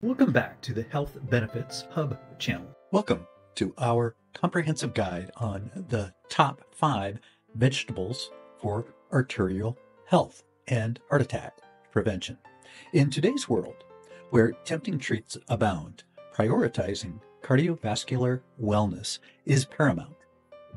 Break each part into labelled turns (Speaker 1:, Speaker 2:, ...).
Speaker 1: Welcome back to the Health Benefits Hub channel.
Speaker 2: Welcome to our comprehensive guide on the top five vegetables for arterial health and heart attack prevention. In today's world, where tempting treats abound, prioritizing cardiovascular wellness is paramount.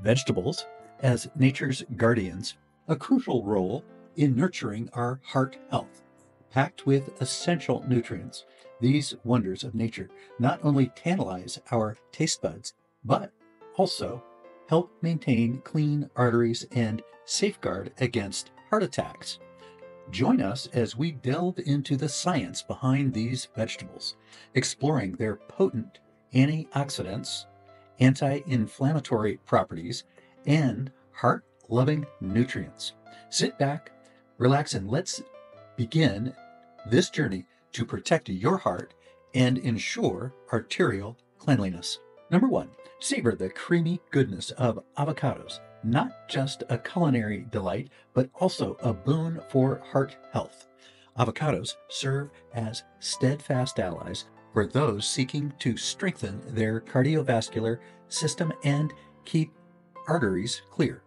Speaker 2: Vegetables, as nature's guardians, a crucial role in nurturing our heart health. Packed with essential nutrients, these wonders of nature not only tantalize our taste buds, but also help maintain clean arteries and safeguard against heart attacks. Join us as we delve into the science behind these vegetables, exploring their potent antioxidants, anti inflammatory properties, and heart loving nutrients. Sit back, relax, and let's begin this journey to protect your heart and ensure arterial cleanliness. Number one, savor the creamy goodness of avocados. Not just a culinary delight, but also a boon for heart health. Avocados serve as steadfast allies for those seeking to strengthen their cardiovascular system and keep arteries clear.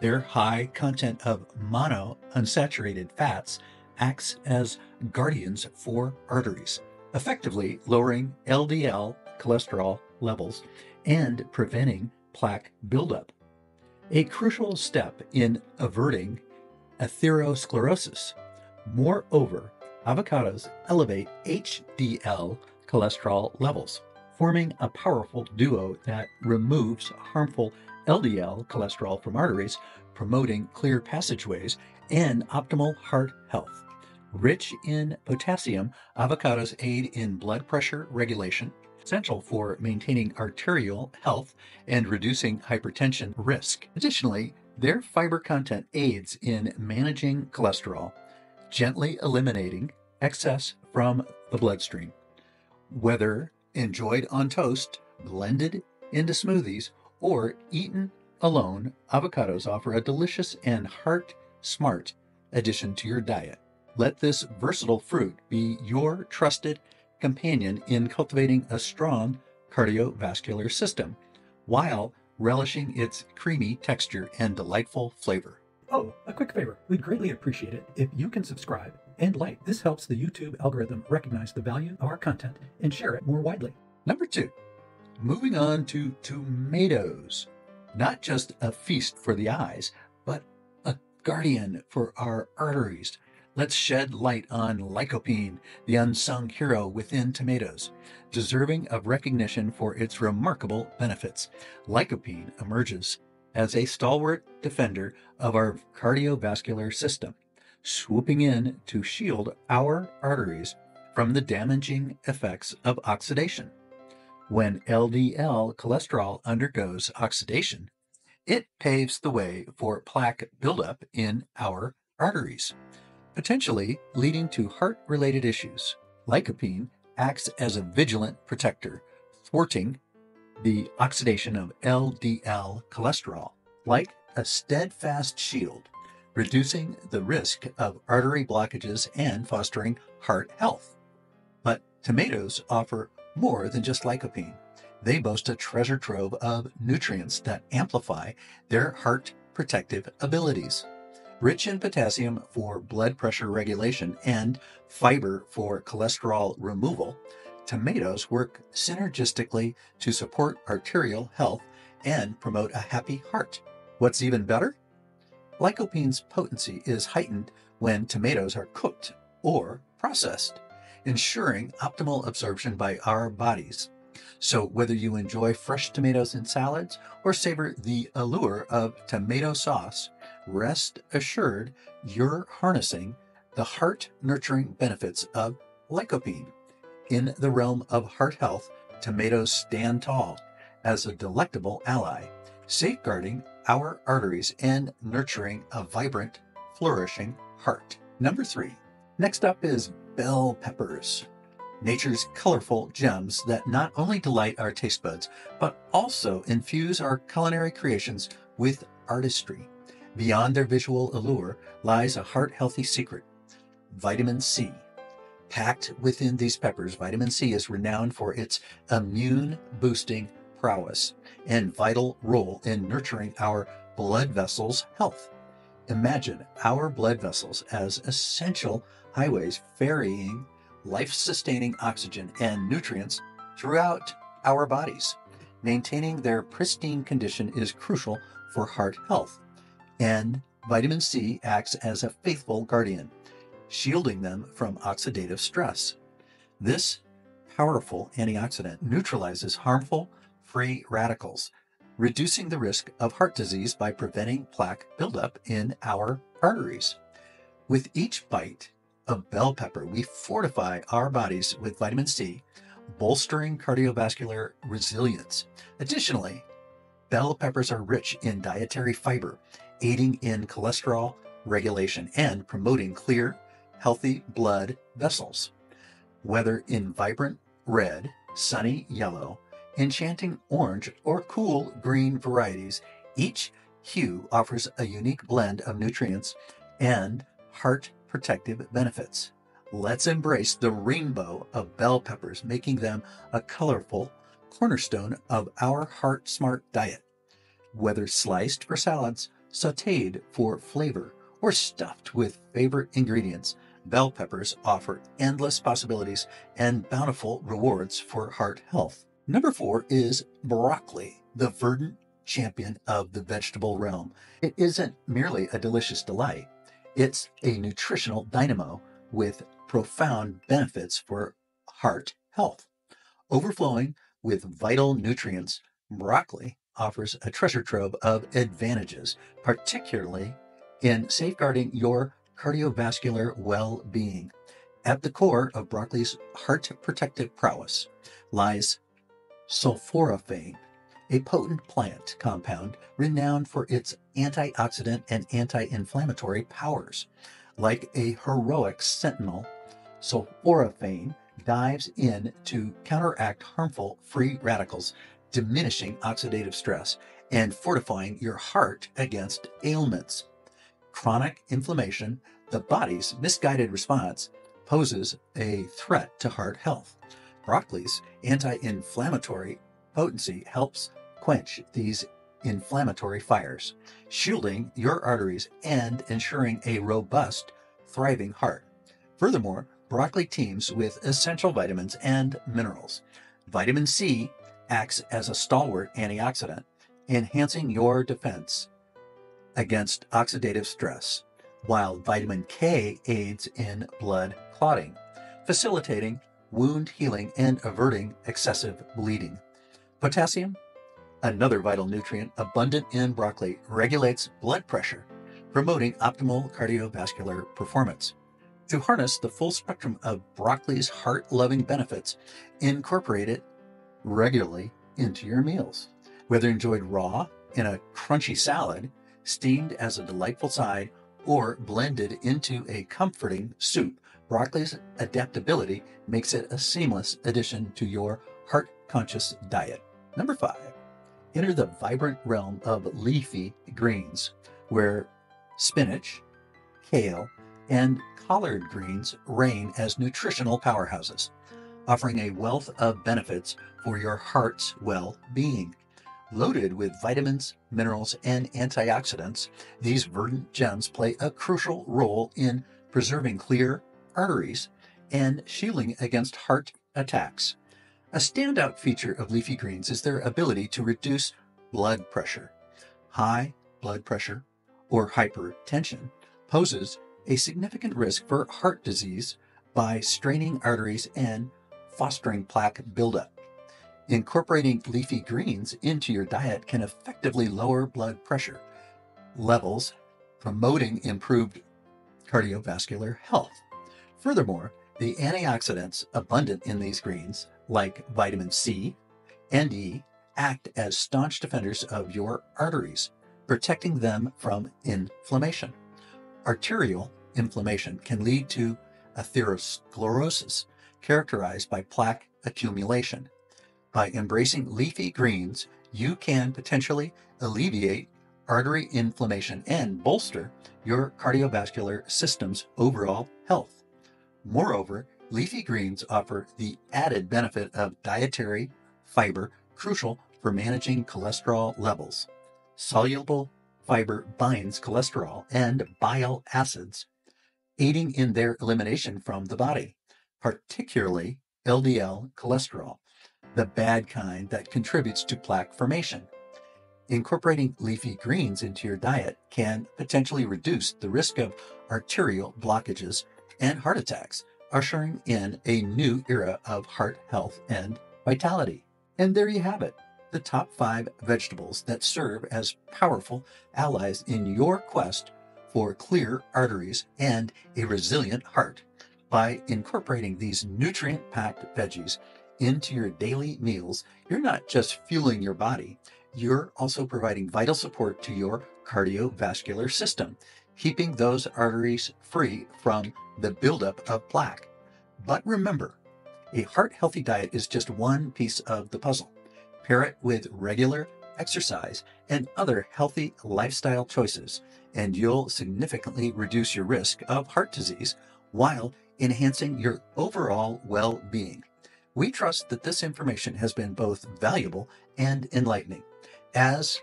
Speaker 2: Their high content of mono unsaturated fats acts as guardians for arteries, effectively lowering LDL cholesterol levels and preventing plaque buildup. A crucial step in averting atherosclerosis. Moreover, avocados elevate HDL cholesterol levels, forming a powerful duo that removes harmful LDL cholesterol from arteries, promoting clear passageways and optimal heart health. Rich in potassium, avocados aid in blood pressure regulation, essential for maintaining arterial health and reducing hypertension risk. Additionally, their fiber content aids in managing cholesterol, gently eliminating excess from the bloodstream. Whether enjoyed on toast, blended into smoothies, or eaten alone, avocados offer a delicious and heart smart addition to your diet. Let this versatile fruit be your trusted companion in cultivating a strong cardiovascular system while relishing its creamy texture and delightful flavor.
Speaker 1: Oh, a quick favor. We'd greatly appreciate it if you can subscribe and like. This helps the YouTube algorithm recognize the value of our content and share it more widely.
Speaker 2: Number two, moving on to tomatoes. Not just a feast for the eyes, but a guardian for our arteries. Let's shed light on lycopene, the unsung hero within tomatoes, deserving of recognition for its remarkable benefits. Lycopene emerges as a stalwart defender of our cardiovascular system, swooping in to shield our arteries from the damaging effects of oxidation. When LDL cholesterol undergoes oxidation, it paves the way for plaque buildup in our arteries potentially leading to heart related issues. Lycopene acts as a vigilant protector, thwarting the oxidation of LDL cholesterol, like a steadfast shield, reducing the risk of artery blockages and fostering heart health. But tomatoes offer more than just lycopene. They boast a treasure trove of nutrients that amplify their heart protective abilities rich in potassium for blood pressure regulation and fiber for cholesterol removal, tomatoes work synergistically to support arterial health and promote a happy heart. What's even better? Lycopene's potency is heightened when tomatoes are cooked or processed, ensuring optimal absorption by our bodies. So, whether you enjoy fresh tomatoes in salads or savor the allure of tomato sauce, rest assured you're harnessing the heart nurturing benefits of lycopene. In the realm of heart health, tomatoes stand tall as a delectable ally, safeguarding our arteries and nurturing a vibrant, flourishing heart. Number three. Next up is bell peppers, nature's colorful gems that not only delight our taste buds, but also infuse our culinary creations with artistry. Beyond their visual allure lies a heart healthy secret vitamin C. Packed within these peppers, vitamin C is renowned for its immune boosting prowess and vital role in nurturing our blood vessels' health. Imagine our blood vessels as essential highways ferrying life sustaining oxygen and nutrients throughout our bodies. Maintaining their pristine condition is crucial for heart health, and vitamin C acts as a faithful guardian, shielding them from oxidative stress. This powerful antioxidant neutralizes harmful free radicals, reducing the risk of heart disease by preventing plaque buildup in our arteries. With each bite of bell pepper, we fortify our bodies with vitamin C, bolstering cardiovascular resilience. Additionally, bell peppers are rich in dietary fiber, aiding in cholesterol regulation and promoting clear, healthy blood vessels. Whether in vibrant red, sunny yellow, enchanting orange, or cool green varieties, each hue offers a unique blend of nutrients and heart protective benefits. Let's embrace the rainbow of bell peppers, making them a colorful cornerstone of our Heart Smart diet. Whether sliced for salads, sauteed for flavor, or stuffed with favorite ingredients, bell peppers offer endless possibilities and bountiful rewards for heart health. Number four is broccoli, the verdant champion of the vegetable realm. It isn't merely a delicious delight, it's a nutritional dynamo with profound benefits for heart health. Overflowing with vital nutrients, broccoli offers a treasure trove of advantages, particularly in safeguarding your cardiovascular well being. At the core of broccoli's heart protective prowess lies sulforaphane, a potent plant compound renowned for its antioxidant and anti inflammatory powers. Like a heroic sentinel, sulforaphane dives in to counteract harmful free radicals, diminishing oxidative stress and fortifying your heart against ailments. Chronic inflammation, the body's misguided response, poses a threat to heart health. Broccoli's anti inflammatory potency helps quench these inflammatory fires, shielding your arteries and ensuring a robust, thriving heart. Furthermore, broccoli teems with essential vitamins and minerals. Vitamin C acts as a stalwart antioxidant, enhancing your defense against oxidative stress, while vitamin K aids in blood clotting, facilitating wound healing, and averting excessive bleeding. Potassium, another vital nutrient abundant in broccoli, regulates blood pressure, promoting optimal cardiovascular performance. To harness the full spectrum of broccoli's heart loving benefits, incorporate it regularly into your meals. Whether enjoyed raw in a crunchy salad, steamed as a delightful side, or blended into a comforting soup, broccoli's adaptability makes it a seamless addition to your heart conscious diet. Number five, enter the vibrant realm of leafy greens, where spinach, kale, and collard greens reign as nutritional powerhouses, offering a wealth of benefits for your heart's well being. Loaded with vitamins, minerals, and antioxidants, these verdant gems play a crucial role in preserving clear, arteries, and shielding against heart attacks. A standout feature of leafy greens is their ability to reduce blood pressure. High blood pressure or hypertension poses a significant risk for heart disease by straining arteries and fostering plaque buildup. Incorporating leafy greens into your diet can effectively lower blood pressure levels, promoting improved cardiovascular health. Furthermore, the antioxidants abundant in these greens, like vitamin C and E, act as staunch defenders of your arteries, protecting them from inflammation. Arterial inflammation can lead to atherosclerosis, characterized by plaque accumulation. By embracing leafy greens, you can potentially alleviate artery inflammation and bolster your cardiovascular system's overall health. Moreover, leafy greens offer the added benefit of dietary fiber crucial for managing cholesterol levels. Soluble fiber binds cholesterol and bile acids, aiding in their elimination from the body, particularly LDL cholesterol, the bad kind that contributes to plaque formation. Incorporating leafy greens into your diet can potentially reduce the risk of arterial blockages and heart attacks, ushering in a new era of heart health and vitality. And there you have it the top five vegetables that serve as powerful allies in your quest for clear arteries and a resilient heart. By incorporating these nutrient packed veggies into your daily meals, you're not just fueling your body, you're also providing vital support to your cardiovascular system, keeping those arteries free from the buildup of plaque. But remember, a heart healthy diet is just one piece of the puzzle. Pair it with regular exercise and other healthy lifestyle choices, and you'll significantly reduce your risk of heart disease while enhancing your overall well being. We trust that this information has been both valuable and enlightening. As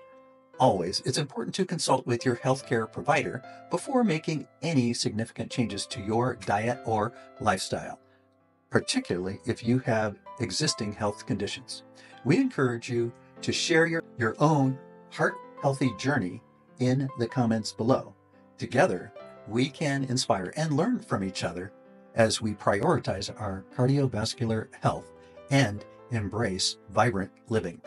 Speaker 2: always, it's important to consult with your healthcare provider before making any significant changes to your diet or lifestyle, particularly if you have existing health conditions we encourage you to share your, your own heart healthy journey in the comments below. Together, we can inspire and learn from each other as we prioritize our cardiovascular health and embrace vibrant living.